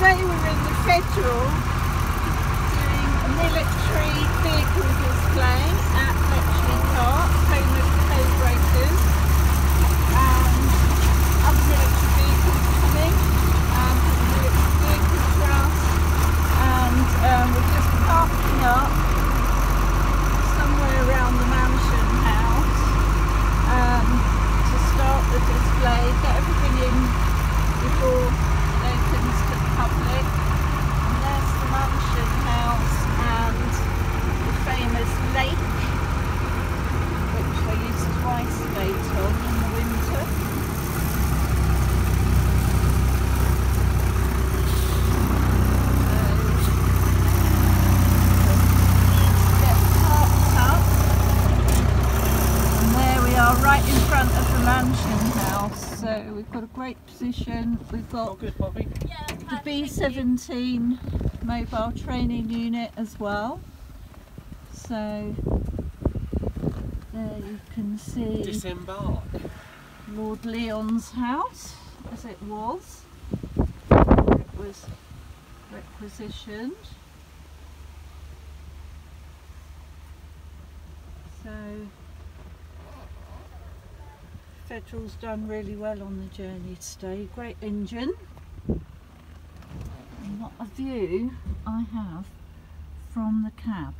today we're in the Federal doing a military vehicle display at Bletchley Park, home of code breakers. And other military vehicles coming, um, the military vehicle trust. And um, we're just parking up somewhere around the mansion house um, to start the display, get everything in before it opens to the public. And there's the mansion house and the famous lake, which I used to ice skate on in the winter. So, get parked up. And there we are, right in front of the mansion house. So we've got a great position. We've got the B17 mobile training unit as well. So there you can see Disembark. Lord Leon's house as it was. It was requisitioned. So Federal's done really well on the journey today. Great engine. And what a view I have from the cab.